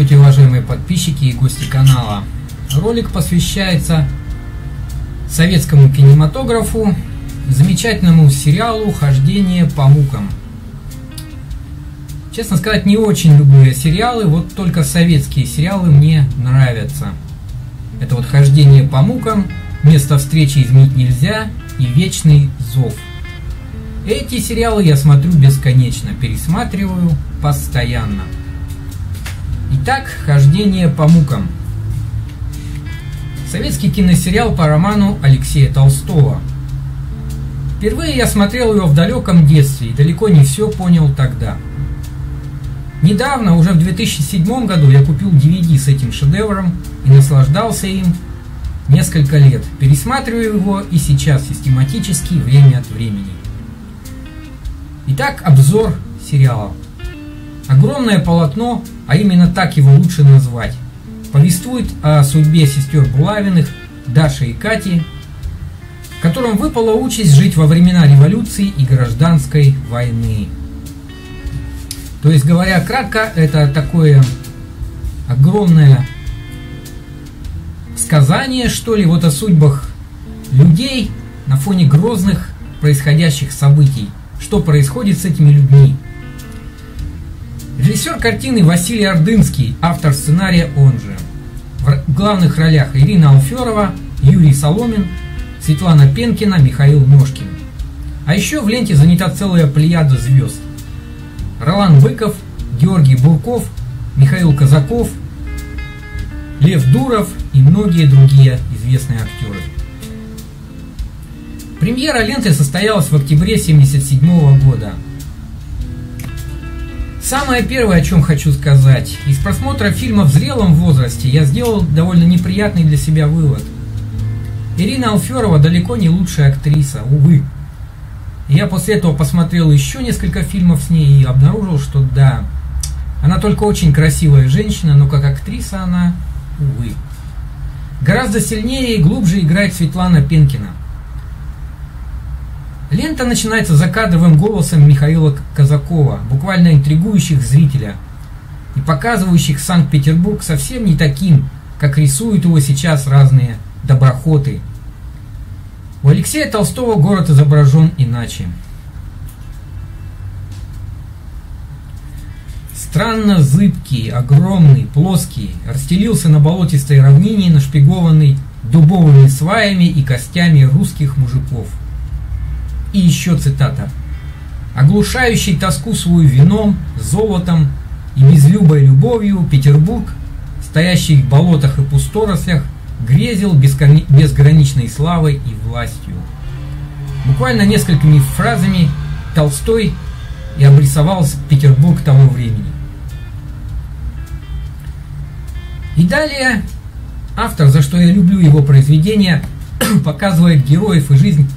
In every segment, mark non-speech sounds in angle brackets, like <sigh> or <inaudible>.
Здравствуйте, уважаемые подписчики и гости канала. Ролик посвящается советскому кинематографу, замечательному сериалу «Хождение по мукам». Честно сказать, не очень люблю я сериалы, вот только советские сериалы мне нравятся. Это вот «Хождение по мукам», «Место встречи изменить нельзя» и «Вечный зов». Эти сериалы я смотрю бесконечно, пересматриваю постоянно. Итак, «Хождение по мукам». Советский киносериал по роману Алексея Толстого. Впервые я смотрел его в далеком детстве и далеко не все понял тогда. Недавно, уже в 2007 году, я купил DVD с этим шедевром и наслаждался им несколько лет. Пересматриваю его и сейчас систематически время от времени. Итак, обзор сериала. Огромное полотно, а именно так его лучше назвать, повествует о судьбе сестер Булавиных, Даши и Кати, которым выпала участь жить во времена революции и гражданской войны. То есть, говоря кратко, это такое огромное сказание, что ли, вот о судьбах людей на фоне грозных происходящих событий. Что происходит с этими людьми? Режиссер картины Василий Ордынский, автор сценария он же. В главных ролях Ирина Алферова, Юрий Соломин, Светлана Пенкина, Михаил Ножкин. А еще в ленте занята целая плеяда звезд. Ролан Быков, Георгий Бурков, Михаил Казаков, Лев Дуров и многие другие известные актеры. Премьера ленты состоялась в октябре 1977 года. Самое первое, о чем хочу сказать. Из просмотра фильма в зрелом возрасте я сделал довольно неприятный для себя вывод. Ирина Алферова далеко не лучшая актриса, увы. Я после этого посмотрел еще несколько фильмов с ней и обнаружил, что да, она только очень красивая женщина, но как актриса она, увы. Гораздо сильнее и глубже играет Светлана Пенкина. Лента начинается закадровым голосом Михаила Казакова, буквально интригующих зрителя и показывающих Санкт-Петербург совсем не таким, как рисуют его сейчас разные доброхоты. У Алексея Толстого город изображен иначе. Странно зыбкий, огромный, плоский, расстелился на болотистой равнине, нашпигованный дубовыми сваями и костями русских мужиков – и еще цитата. «Оглушающий тоску свою вином, золотом и безлюбой любовью Петербург, стоящий в болотах и пусторослях, грезил безграничной славой и властью». Буквально несколькими фразами Толстой и обрисовал Петербург того времени. И далее автор, за что я люблю его произведения, <clears throat> показывает героев и жизнь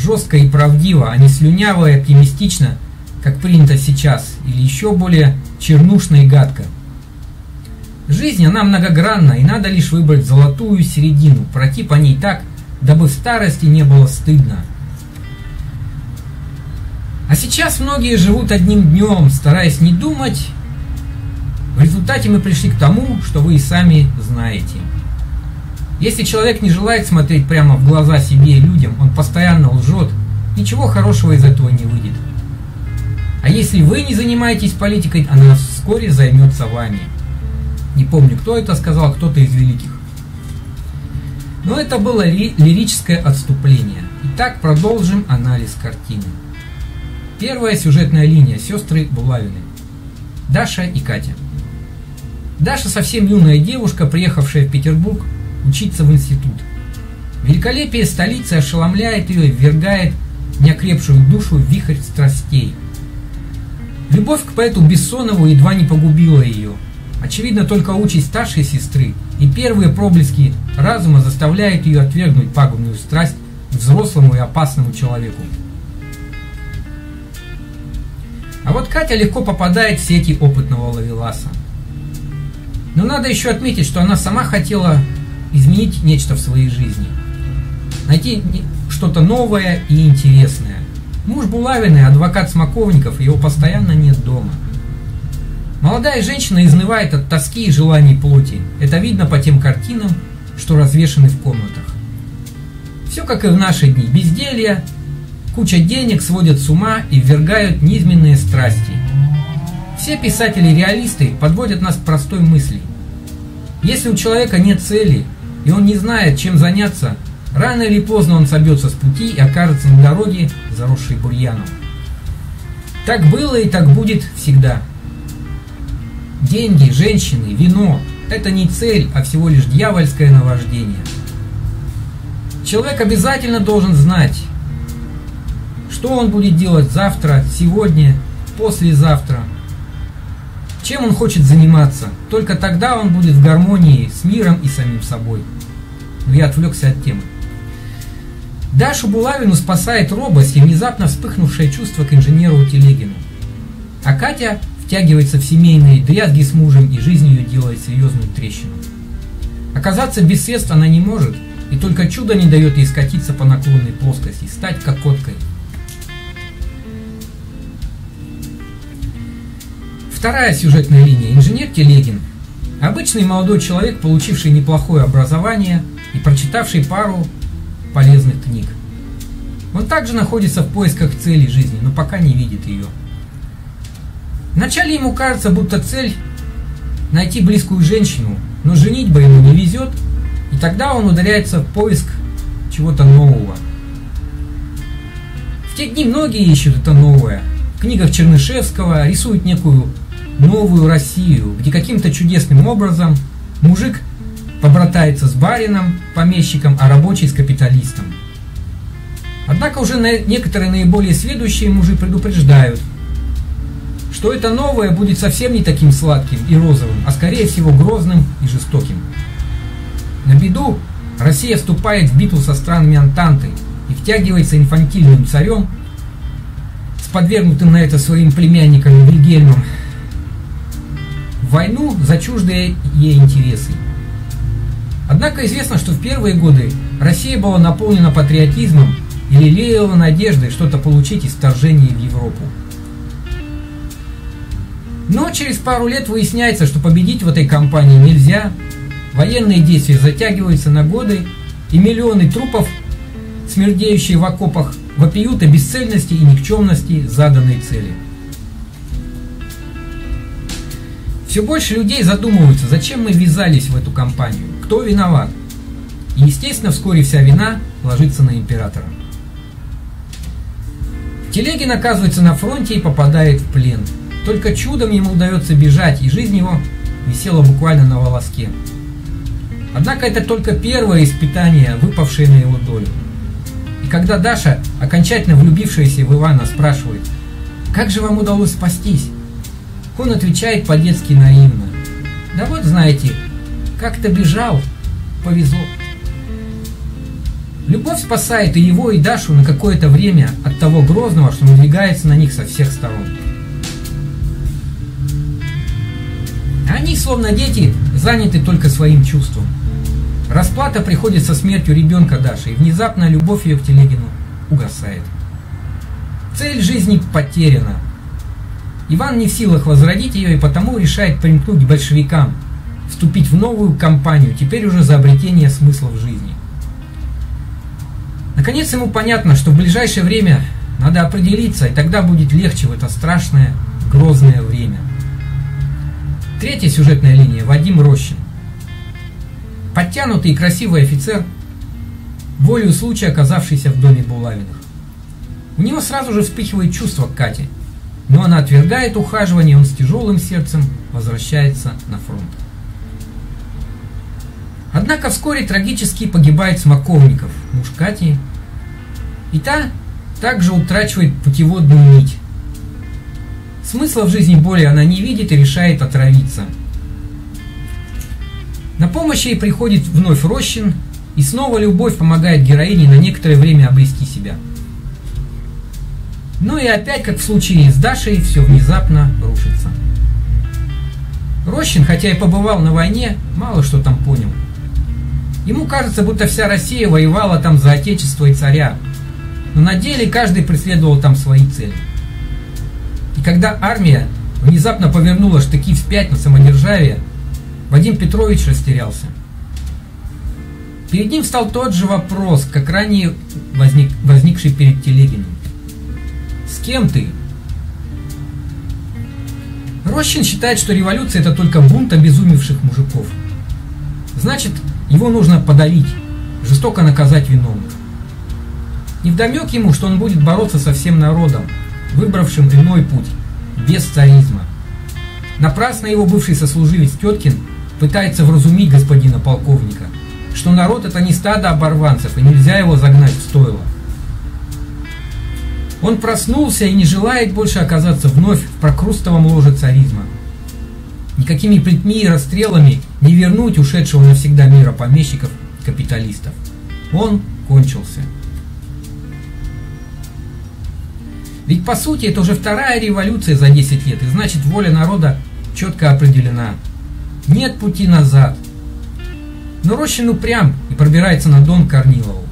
жестко и правдиво, а не слюняво и оптимистично, как принято сейчас, или еще более чернушно и гадко. Жизнь, она многогранна, и надо лишь выбрать золотую середину, пройти по ней так, дабы в старости не было стыдно. А сейчас многие живут одним днем, стараясь не думать. В результате мы пришли к тому, что вы и сами знаете – если человек не желает смотреть прямо в глаза себе и людям, он постоянно лжет, ничего хорошего из этого не выйдет. А если вы не занимаетесь политикой, она вскоре займется вами. Не помню, кто это сказал, кто-то из великих. Но это было ли, лирическое отступление. Итак, продолжим анализ картины. Первая сюжетная линия – сестры Булавины. Даша и Катя. Даша совсем юная девушка, приехавшая в Петербург учиться в институт. Великолепие столицы ошеломляет ее и ввергает неокрепшую душу в вихрь страстей. Любовь к поэту Бессонову едва не погубила ее. Очевидно, только участь старшей сестры и первые проблески разума заставляют ее отвергнуть пагубную страсть взрослому и опасному человеку. А вот Катя легко попадает в сети опытного ловеласа. Но надо еще отметить, что она сама хотела изменить нечто в своей жизни. Найти что-то новое и интересное. Муж Булавины, адвокат Смоковников, его постоянно нет дома. Молодая женщина изнывает от тоски и желаний плоти. Это видно по тем картинам, что развешаны в комнатах. Все как и в наши дни. Безделье, куча денег сводят с ума и ввергают низменные страсти. Все писатели-реалисты подводят нас к простой мысли. Если у человека нет цели, и он не знает, чем заняться, рано или поздно он собьется с пути и окажется на дороге, заросшей бурьяном. Так было и так будет всегда. Деньги, женщины, вино – это не цель, а всего лишь дьявольское наваждение. Человек обязательно должен знать, что он будет делать завтра, сегодня, послезавтра. Чем он хочет заниматься. Только тогда он будет в гармонии с миром и самим собой. Но я отвлекся от темы. Дашу Булавину спасает робость и внезапно вспыхнувшее чувство к инженеру Телегину. А Катя втягивается в семейные дрязги с мужем и жизнь ее делает серьезную трещину. Оказаться без средств она не может, и только чудо не дает ей скатиться по наклонной плоскости, стать кокоткой. Вторая сюжетная линия – инженер Телегин. Обычный молодой человек, получивший неплохое образование и прочитавший пару полезных книг. Он также находится в поисках цели жизни, но пока не видит ее. Вначале ему кажется, будто цель – найти близкую женщину, но женить бы ему не везет, и тогда он ударяется в поиск чего-то нового. В те дни многие ищут это новое. В книгах Чернышевского рисуют некую новую Россию, где каким-то чудесным образом мужик побратается с барином, помещиком, а рабочий с капиталистом. Однако уже некоторые наиболее сведущие мужи предупреждают – что это новое будет совсем не таким сладким и розовым, а скорее всего грозным и жестоким. На беду Россия вступает в битву со странами Антанты и втягивается инфантильным царем с подвергнутым на это своим племянником Вильгельмом в войну за чуждые ей интересы. Однако известно, что в первые годы Россия была наполнена патриотизмом и лелеяла надеждой что-то получить из вторжения в Европу. Но через пару лет выясняется, что победить в этой кампании нельзя, военные действия затягиваются на годы, и миллионы трупов, смердеющие в окопах, вопиют о бесцельности и никчемности заданной цели. Все больше людей задумываются, зачем мы ввязались в эту кампанию, кто виноват. И, естественно, вскоре вся вина ложится на императора. Телегин оказывается на фронте и попадает в плен – только чудом ему удается бежать, и жизнь его висела буквально на волоске. Однако это только первое испытание, выпавшее на его долю. И когда Даша, окончательно влюбившаяся в Ивана, спрашивает, «Как же вам удалось спастись?» Он отвечает по-детски наивно, «Да вот знаете, как-то бежал, повезло». Любовь спасает и его, и Дашу на какое-то время от того грозного, что надвигается на них со всех сторон. Они, словно дети, заняты только своим чувством. Расплата приходит со смертью ребенка Даши, и внезапно любовь ее к Телегину угасает. Цель жизни потеряна. Иван не в силах возродить ее и потому решает примкнуть к большевикам, вступить в новую кампанию, теперь уже за обретение смысла в жизни. Наконец ему понятно, что в ближайшее время надо определиться, и тогда будет легче в это страшное, грозное время. Третья сюжетная линия – Вадим Рощин. Подтянутый и красивый офицер, волею случая оказавшийся в доме Булавиных. У него сразу же вспыхивает чувство к Кате, но она отвергает ухаживание, он с тяжелым сердцем возвращается на фронт. Однако вскоре трагически погибает Смоковников, муж Кати, и та также утрачивает путеводную нить, Смысла в жизни боли она не видит и решает отравиться. На помощь ей приходит вновь Рощин, и снова любовь помогает героине на некоторое время обрести себя. Ну и опять, как в случае с Дашей, все внезапно рушится. Рощин, хотя и побывал на войне, мало что там понял. Ему кажется, будто вся Россия воевала там за отечество и царя, но на деле каждый преследовал там свои цели. И когда армия внезапно повернула штыки вспять на самодержавие, Вадим Петрович растерялся. Перед ним стал тот же вопрос, как ранее возник, возникший перед Телегиным. С кем ты? Рощин считает, что революция это только бунт обезумевших мужиков. Значит, его нужно подавить, жестоко наказать виновных. Невдомек ему, что он будет бороться со всем народом, выбравшим иной путь, без царизма. Напрасно его бывший сослуживец Теткин пытается вразумить господина полковника, что народ это не стадо оборванцев и нельзя его загнать в стойло. Он проснулся и не желает больше оказаться вновь в прокрустовом ложе царизма. Никакими плетьми и расстрелами не вернуть ушедшего навсегда мира помещиков и капиталистов. Он кончился. Ведь по сути это уже вторая революция за 10 лет, и значит воля народа четко определена. Нет пути назад. Но Рощин упрям и пробирается на дом Корнилову.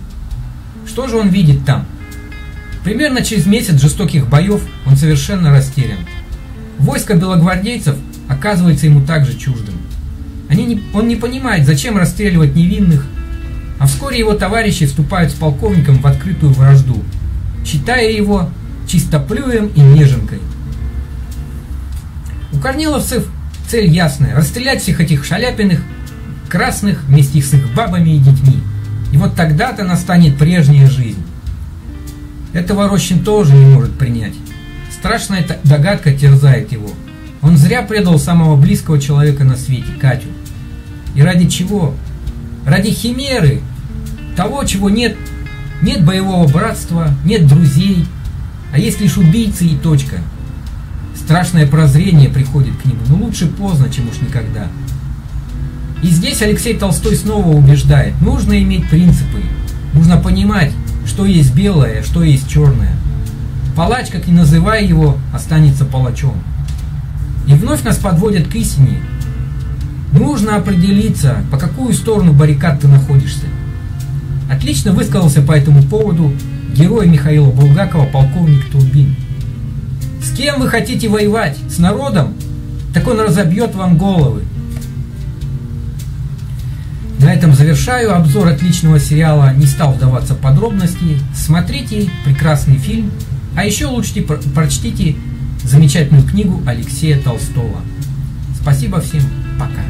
Что же он видит там? Примерно через месяц жестоких боев он совершенно растерян. Войско белогвардейцев оказывается ему также чуждым. Они не, он не понимает, зачем расстреливать невинных, а вскоре его товарищи вступают с полковником в открытую вражду, считая его чистоплюем и неженкой. У корниловцев цель ясная – расстрелять всех этих шаляпиных, красных вместе с их бабами и детьми. И вот тогда-то настанет прежняя жизнь. Этого Рощин тоже не может принять. Страшная догадка терзает его. Он зря предал самого близкого человека на свете, Катю. И ради чего? Ради химеры, того, чего нет. Нет боевого братства, нет друзей, а есть лишь убийцы и точка. Страшное прозрение приходит к нему, но лучше поздно, чем уж никогда. И здесь Алексей Толстой снова убеждает, нужно иметь принципы, нужно понимать, что есть белое, что есть черное. Палач, как ни называй его, останется палачом. И вновь нас подводят к истине. Нужно определиться, по какую сторону баррикад ты находишься. Отлично высказался по этому поводу герой Михаила Булгакова, полковник Турбин. С кем вы хотите воевать? С народом? Так он разобьет вам головы. На этом завершаю обзор отличного сериала, не стал вдаваться в подробности. Смотрите прекрасный фильм, а еще лучше прочтите замечательную книгу Алексея Толстого. Спасибо всем, пока.